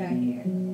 down here.